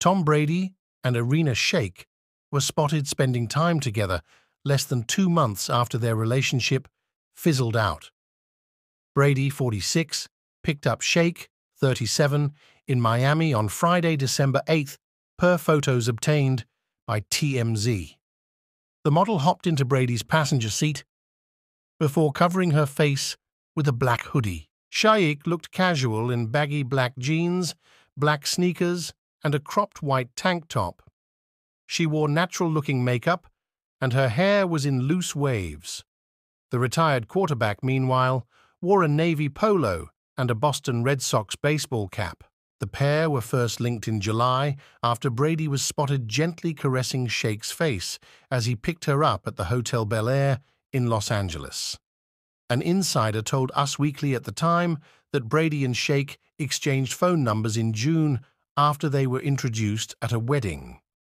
Tom Brady and Irina Shayk were spotted spending time together less than two months after their relationship fizzled out. Brady, 46, picked up Shayk, 37, in Miami on Friday, December 8th, per photos obtained by TMZ. The model hopped into Brady's passenger seat before covering her face with a black hoodie. Shayk looked casual in baggy black jeans, black sneakers, and a cropped white tank top. She wore natural-looking makeup, and her hair was in loose waves. The retired quarterback, meanwhile, wore a navy polo and a Boston Red Sox baseball cap. The pair were first linked in July after Brady was spotted gently caressing Shayk's face as he picked her up at the Hotel Bel Air in Los Angeles. An insider told Us Weekly at the time that Brady and Shake exchanged phone numbers in June after they were introduced at a wedding.